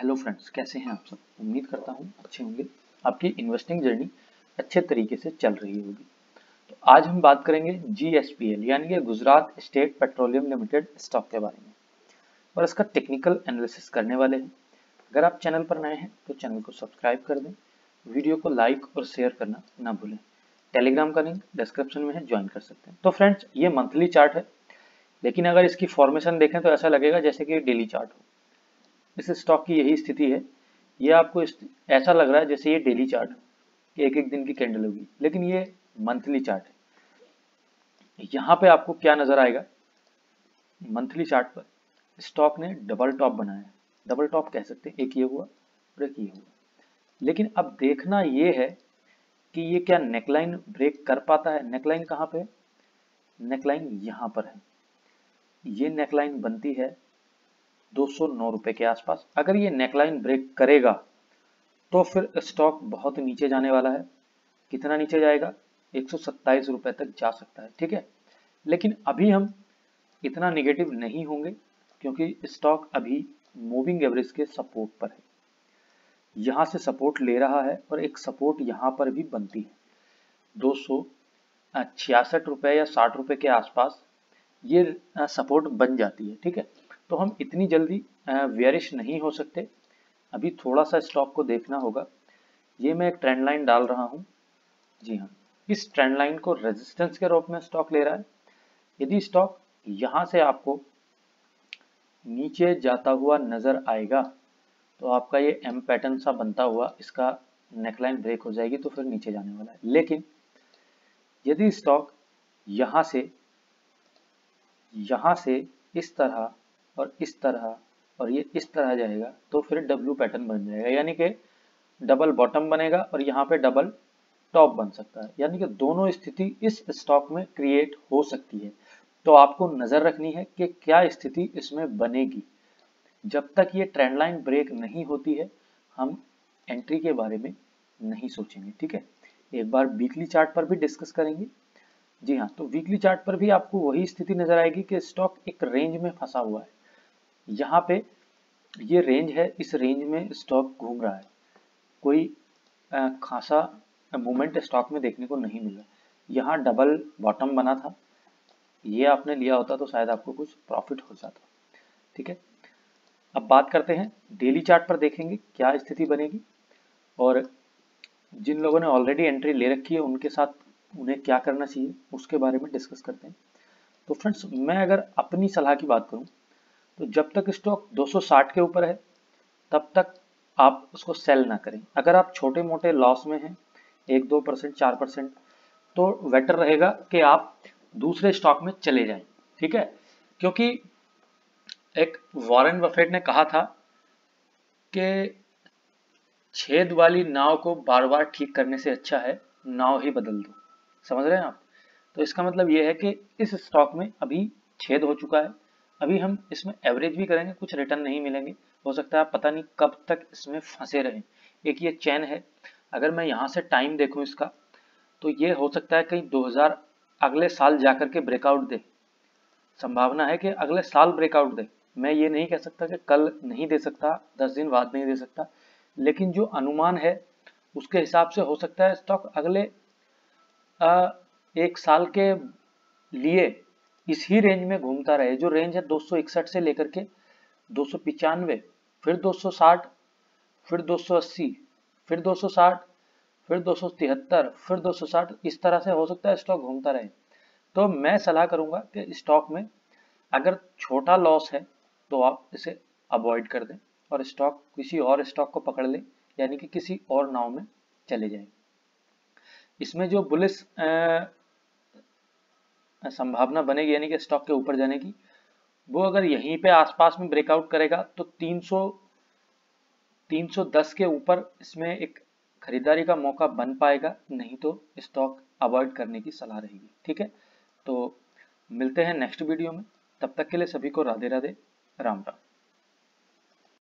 Hello friends कैसे हैं आप सब? उम्मीद करता हूँ अच्छे होंगे। आपकी इन्वेस्टिंग जर्नी अच्छे तरीके से चल रही होगी। तो आज हम बात करेंगे जीएसपीएल यानी कि Gujarat state petroleum limited stock के बारे में। और इसका टेक्निकल एनालिसिस करने वाले हैं। अगर आप चैनल पर नए हैं तो चैनल को सब्सक्राइब कर दें। वीडियो को लाइक और शेयर करना ना भूलें। टेलीग्राम का लिंक डिस्क्रिप्शन में है ज्वाइन कर सकते हैं। तो फ्रेंड्स ये मंथली चार्ट है। लेकिन अगर इसकी फॉर्मेशन देखें तो ऐसा लगेगा जैसे कि डेली चार्ट हो। इस स्टॉक की यही स्थिति है। ये आपको ऐसा लग रहा है जैसे ये डेली चार्ट एक एक दिन की कैंडल होगी, लेकिन ये मंथली चार्ट है। यहाँ पे आपको क्या नज़र आएगा? मंथली चार्ट पर स्टॉक ने डबल टॉप बनाया डबल टॉप कह सकते हैं, एक ये हुआ और एक ये हुआ। लेकिन अब देखना ये है कि ये क्या नेकलाइन ब्रेक कर पाता है? नेकलाइन कहाँ पे नेकलाइन यहाँ पर है। ये नेकलाइन बनती है दो सौ नौ रुपए के आसपास। अगर ये नेकलाइन ब्रेक करेगा तो फिर स्टॉक बहुत नीचे जाने वाला है। कितना नीचे जाएगा? एक रुपए तक जा सकता है, ठीक है? लेकिन अभी हम इतना निगेटिव नहीं होंगे, क्योंकि स्टॉक अभी मूविंग एवरेज के सपोर्ट पर है। यहाँ से सपोर्ट ले रहा है और एक सपोर्ट यहाँ पर भी बनती है। दो सौ छियासठ रुपए या साठ रुपए के आसपास ये सपोर्ट बन जाती है, ठीक है? तो हम इतनी जल्दी वेरिश नहीं हो सकते। अभी थोड़ा सा स्टॉक को देखना होगा। ये मैं एक ट्रेंड लाइन डाल रहा हूँ। जी हाँ इस ट्रेंड लाइन को रेजिस्टेंस के रूप में स्टॉक ले रहा है। यदि स्टॉक यहाँ से आपको नीचे जाता हुआ नज़र आएगा तो आपका ये एम पैटर्न सा बनता हुआ इसका नेकलाइन ब्रेक हो जाएगी तो फिर नीचे जाने वाला है। लेकिन यदि स्टॉक यहाँ से यहाँ से इस तरह और इस तरह, और ये इस तरह जाएगा तो फिर डब्ल्यू पैटर्न बन जाएगा। यानी कि डबल बॉटम बनेगा और यहाँ पे डबल टॉप बन सकता है। यानी कि दोनों स्थिति इस स्टॉक में क्रिएट हो सकती है। तो आपको नज़र रखनी है कि क्या स्थिति इसमें बनेगी। जब तक ये ट्रेंड लाइन ब्रेक नहीं होती है, हम एंट्री के बारे में नहीं सोचेंगे, ठीक है? एक बार वीकली चार्ट पर भी डिस्कस करेंगे। जी हाँ तो वीकली चार्ट पर भी आपको वही स्थिति नज़र आएगी कि स्टॉक एक रेंज में फंसा हुआ है। यहाँ पे ये रेंज है, इस रेंज में स्टॉक घूम रहा है। कोई खासा मूवमेंट स्टॉक में देखने को नहीं मिला। यहाँ डबल बॉटम बना था। ये आपने लिया होता तो शायद आपको कुछ प्रॉफिट हो जाता। ठीक है? अब बात करते हैं डेली चार्ट पर देखेंगे क्या स्थिति बनेगी। और जिन लोगों ने ऑलरेडी एंट्री ले रखी है, उनके साथ उन्हें क्या करना चाहिए, उसके बारे में डिस्कस करते हैं। तो फ्रेंड्स मैं अगर अपनी सलाह की बात करूँ तो जब तक स्टॉक 260 के ऊपर है, तब तक आप उसको सेल ना करें। अगर आप छोटे मोटे लॉस में हैं, एक दो परसेंट, चार परसेंट तो बेटर रहेगा कि आप दूसरे स्टॉक में चले जाएँ, ठीक है? क्योंकि एक वॉरेन बफेट ने कहा था कि छेद वाली नाव को बार बार ठीक करने से अच्छा है, नाव ही बदल दो। समझ रहे हैं आप? तो इसका मतलब यह है कि इस स्टॉक में अभी छेद हो चुका है। अभी हम इसमें एवरेज भी करेंगे कुछ रिटर्न नहीं मिलेंगे। हो सकता है आप पता नहीं कब तक इसमें फंसे रहें। एक ये चैन है अगर मैं यहाँ से टाइम देखूँ इसका तो ये हो सकता है कहीं 2000 अगले साल जाकर के ब्रेकआउट दे। संभावना है कि अगले साल ब्रेकआउट दे। मैं ये नहीं कह सकता कि कल नहीं दे सकता दस दिन बाद नहीं दे सकता लेकिन जो अनुमान है उसके हिसाब से हो सकता है स्टॉक अगले आ, एक साल के लिए इसी रेंज में घूमता रहे। जो रेंज है दो सौ इकसठ से लेकर के दो फिर 260 फिर 280 फिर 260 फिर 273 फिर 260 इस तरह से हो सकता है स्टॉक घूमता रहे। तो मैं सलाह करूँगा कि स्टॉक में अगर छोटा लॉस है तो आप इसे अवॉइड कर दें और स्टॉक किसी और स्टॉक को पकड़ लें, यानी कि किसी और नाव में चले जाएँ। इसमें जो बुलिस संभावना बनेगी, यानी कि स्टॉक के ऊपर जाने की। वो अगर यहीं पे आसपास में ब्रेकआउट करेगा तो 300 310 के ऊपर इसमें एक खरीदारी का मौका बन पाएगा, नहीं तो स्टॉक अवॉइड करने की सलाह रहेगी, ठीक है? तो मिलते हैं नेक्स्ट वीडियो में। तब तक के लिए सभी को राधे राधे, राम राम।